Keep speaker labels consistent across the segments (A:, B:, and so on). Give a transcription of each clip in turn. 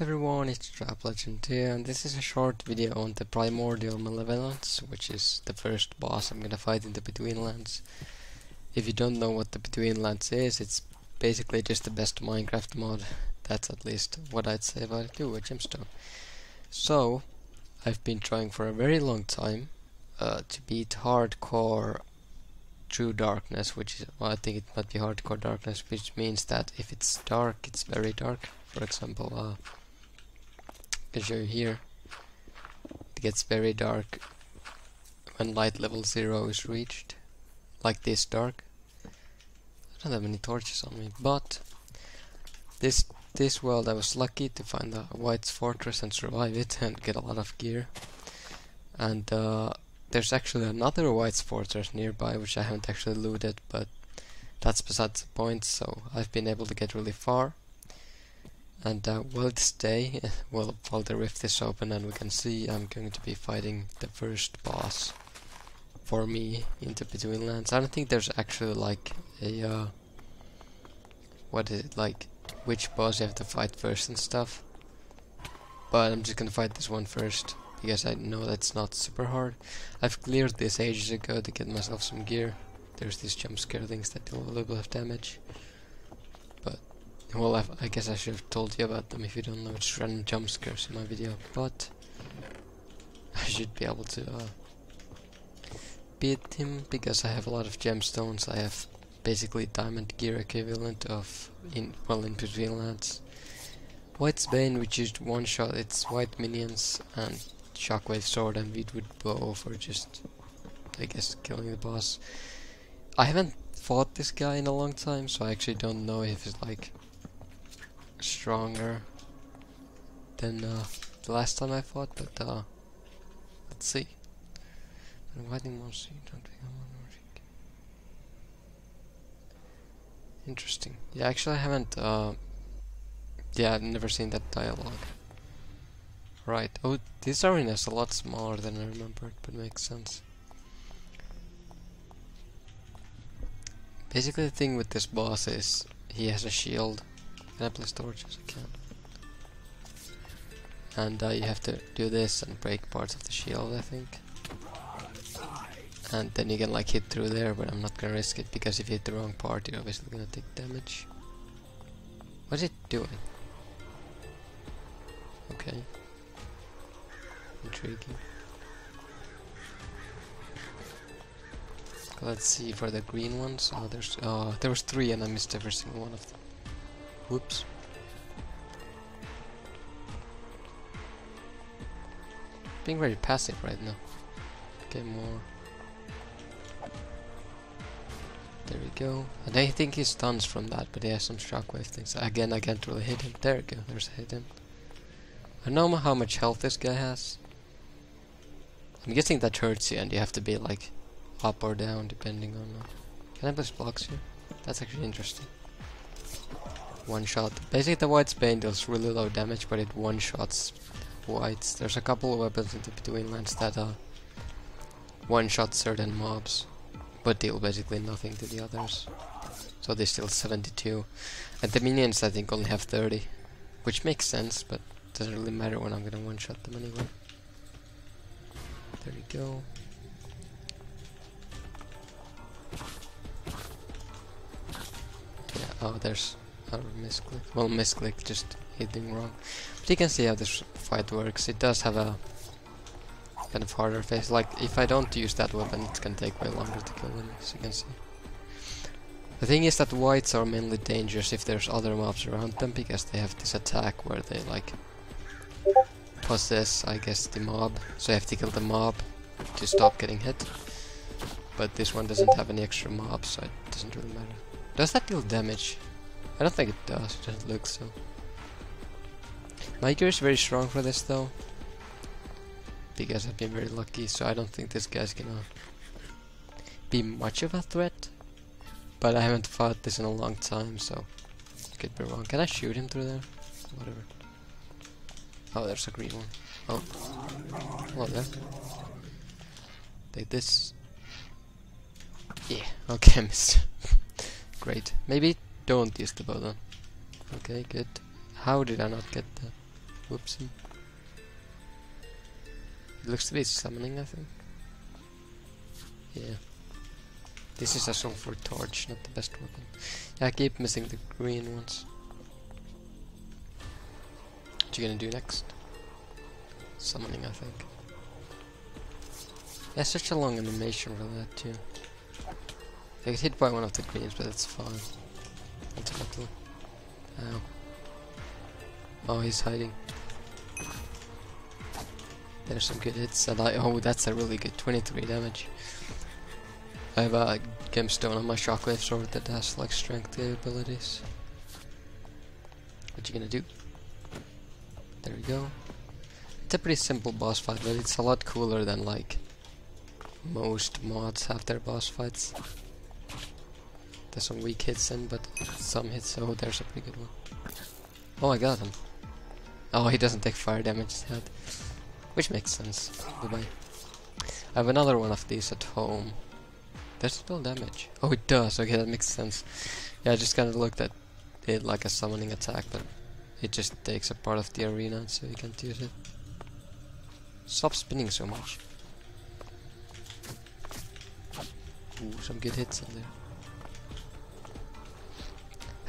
A: everyone, it's Traplegend here, and this is a short video on the Primordial Malevolence, which is the first boss I'm gonna fight in the Betweenlands. If you don't know what the Betweenlands is, it's basically just the best Minecraft mod. That's at least what I'd say about it. Ooh, a gemstone. So, I've been trying for a very long time uh, to beat hardcore true darkness, which is, well, I think it might be hardcore darkness, which means that if it's dark, it's very dark. For example, uh, can show you here. It gets very dark when light level 0 is reached. Like this dark. I don't have any torches on me, but this this world I was lucky to find a Wight Fortress and survive it and get a lot of gear. And uh, there's actually another Wight Fortress nearby which I haven't actually looted, but that's besides the point, so I've been able to get really far. And uh, well, today, well, while the rift is open and we can see, I'm going to be fighting the first boss for me into Betweenlands. I don't think there's actually like a, uh, what is it, like, which boss you have to fight first and stuff. But I'm just gonna fight this one first, because I know that's not super hard. I've cleared this ages ago to get myself some gear. There's these jump scare things that deal a little bit of damage. Well, I've, i guess I should have told you about them if you don't know. It's random jump scares in my video, but I should be able to uh, beat him because I have a lot of gemstones. I have basically diamond gear equivalent of in well in Betweenlands. Wight's Bane, which is one shot. It's wight minions and shockwave sword and Weedwood bow for just, I guess, killing the boss. I haven't fought this guy in a long time, so I actually don't know if it's like stronger than uh, the last time I fought, but uh, let's see. Interesting. Yeah, actually I haven't, uh, yeah, I've never seen that dialogue. Right. Oh, this arena is a lot smaller than I remembered, but makes sense. Basically the thing with this boss is he has a shield can I place torches? I can. And uh, you have to do this and break parts of the shield, I think. And then you can like hit through there, but I'm not gonna risk it because if you hit the wrong part, you're obviously gonna take damage. What's it doing? Okay. Intriguing. Let's see for the green ones. Oh, there's oh, there was three, and I missed every single one of them. Whoops. Being very passive right now. Okay, more. There we go. And I think he stuns from that, but he has some shockwave things. Again, I can't really hit him. There we go, there's a hit him. I don't know how much health this guy has. I'm guessing that hurts you and you have to be like up or down depending on... Uh, can I place blocks here? That's actually interesting one shot. Basically the Wight's Bane does really low damage, but it one shots wights. There's a couple of weapons in the Betweenlands that uh, one shot certain mobs, but deal basically nothing to the others. So they still 72. And the minions I think only have 30, which makes sense, but doesn't really matter when I'm gonna one shot them anyway. There we go. Yeah, oh there's misclick. Well, misclick, just hitting wrong. But you can see how this fight works. It does have a kind of harder phase. Like, if I don't use that weapon, it's gonna take way longer to kill them, as you can see. The thing is that wights are mainly dangerous if there's other mobs around them, because they have this attack where they, like, possess, I guess, the mob. So you have to kill the mob to stop getting hit. But this one doesn't have any extra mobs, so it doesn't really matter. Does that deal damage? I don't think it does, it doesn't look so. My gear is very strong for this though. Because I've been very lucky, so I don't think this guy's gonna be much of a threat. But I haven't fought this in a long time, so could be wrong. Can I shoot him through there? Whatever. Oh, there's a green one. Oh. oh Hello there. Take this. Yeah, okay, missed. Great. Maybe don't use the button. Okay, good. How did I not get that? Whoopsie. It looks to be summoning, I think. Yeah. This is a song for torch, not the best weapon. Yeah, I keep missing the green ones. What you gonna do next? Summoning, I think. Yeah, such a long animation for that too. I get hit by one of the greens, but it's fine. Ow. Oh, he's hiding. There's some good hits, I- oh, that's a really good 23 damage. I have a gemstone on my shockwave sword that has like strength abilities. What you gonna do? There we go. It's a pretty simple boss fight, but it's a lot cooler than like most mods have their boss fights. There's some weak hits in, but some hits. Oh, there's a pretty good one. Oh, I got him. Oh, he doesn't take fire damage yet, which makes sense. Bye bye. I have another one of these at home. There's still damage. Oh, it does. Okay, that makes sense. Yeah, I just kind of looked at it like a summoning attack, but it just takes a part of the arena, so you can't use it. Stop spinning so much. Ooh, some good hits in there.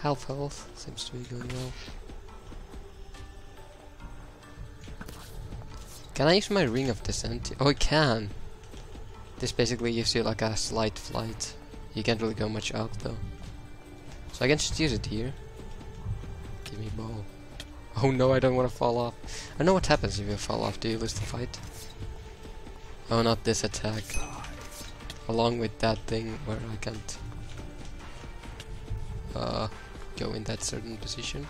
A: Half health seems to be going well. Can I use my Ring of Descent? Oh, I can! This basically gives you like a slight flight. You can't really go much up though. So I can just use it here. Give me bow. Oh no, I don't want to fall off. I know what happens if you fall off. Do you lose the fight? Oh, not this attack. Along with that thing where I can't uh, go in that certain position.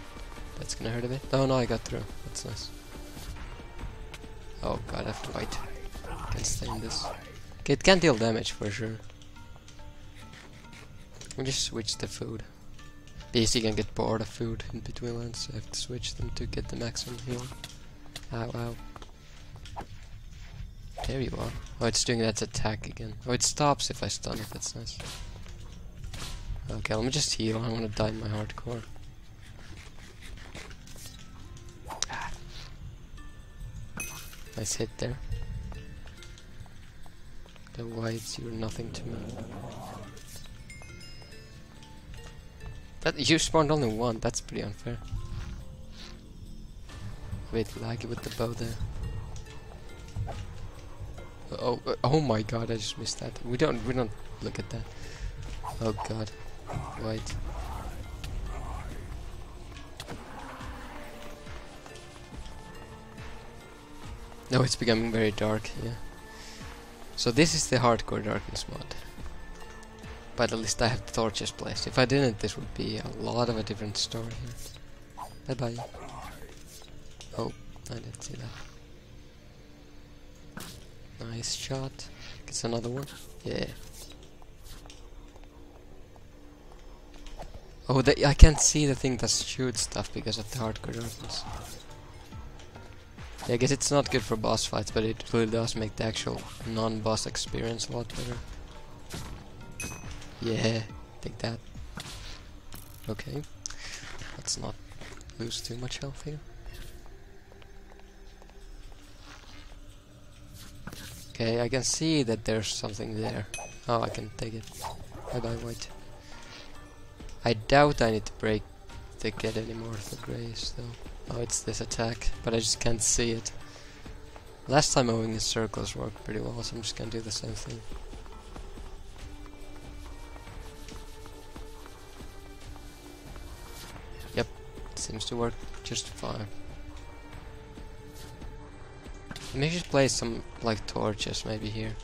A: That's gonna hurt a bit. Oh no, I got through. That's nice. Oh god, I have to fight. Can't stay in this. Okay, it can deal damage for sure. We just switch the food. BC can get bored of food in Betweenlands, so I have to switch them to get the maximum heal. Ow, ow. There you are. Oh, it's doing that attack again. Oh, it stops if I stun it, that's nice. Okay, let me just heal. I want to die in my hardcore. Ah. Nice hit there. The wights, you're nothing to me. That you spawned only one, that's pretty unfair. Wait, laggy with the bow there. Oh, uh, oh my god, I just missed that. We don't, we don't look at that. Oh god. Wight. No, it's becoming very dark, yeah. So this is the hardcore darkness mod. But at least I have the torches placed. If I didn't, this would be a lot of a different story here. Bye bye. Oh, I didn't see that. Nice shot. Gets another one. Yeah. Oh, the, I can't see the thing that shoots stuff because of the hardcore darkness. Yeah, I guess it's not good for boss fights, but it really does make the actual non-boss experience a lot better. Yeah, take that. Okay, let's not lose too much health here. Okay, I can see that there's something there. Oh, I can take it. Bye bye, wight. I doubt I need to break to get any more of the grace, though. Oh, it's this attack, but I just can't see it. Last time moving in circles worked pretty well, so I'm just gonna do the same thing. Yep, seems to work just fine. Maybe just place some, like, torches maybe here.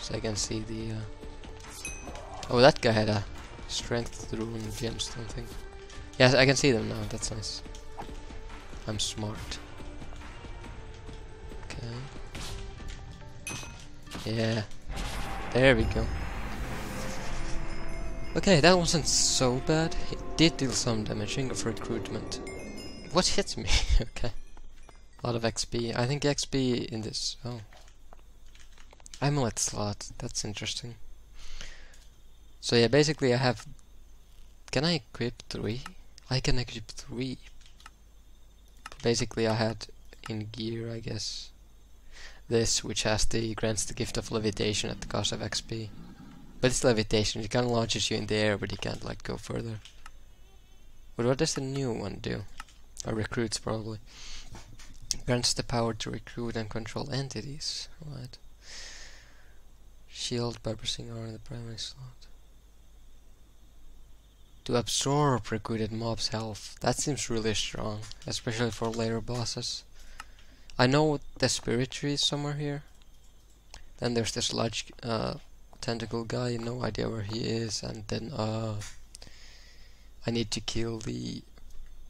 A: So I can see the, uh... Oh, that guy had a strength rune gemstone thing. Yes, I can see them now, that's nice. I'm smart. Okay. Yeah. There we go. Okay, that wasn't so bad. It did deal some damaging of recruitment. What hit me? okay. A lot of XP. I think XP in this. Oh. Amulet slot. That's interesting. So yeah, basically I have... Can I equip three? I can equip three. basically I had in gear, I guess, this, which has the grants the gift of levitation at the cost of XP. But it's levitation, it kind of launches you in the air, but you can't like go further. But what does the new one do? Or recruits probably. Grants the power to recruit and control entities. Right. Shield by pressing R in the primary slot. To absorb recruited mobs' health. That seems really strong, especially for later bosses. I know the spirit tree is somewhere here. Then there's this large uh, tentacle guy, no idea where he is, and then uh, I need to kill the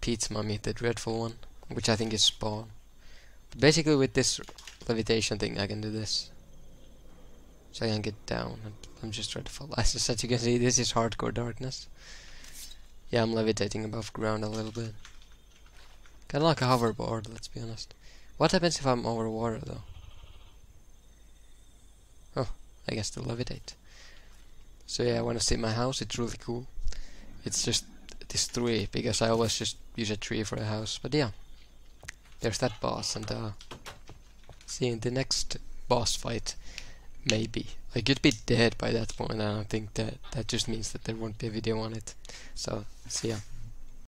A: Peat's mummy, the dreadful one, which I think is spawn. But basically with this levitation thing I can do this. So I can get down, I'm just trying to fall. As, as you can see, this is hardcore darkness. Yeah, I'm levitating above ground a little bit. Kinda like a hoverboard, let's be honest. What happens if I'm over water, though? Oh, I guess to levitate. So yeah, I want to see my house, it's really cool. It's just this tree, because I always just use a tree for a house. But yeah, there's that boss, and uh, see in the next boss fight, maybe. I could be dead by that point, and I don't think that that just means that there won't be a video on it. So, see ya.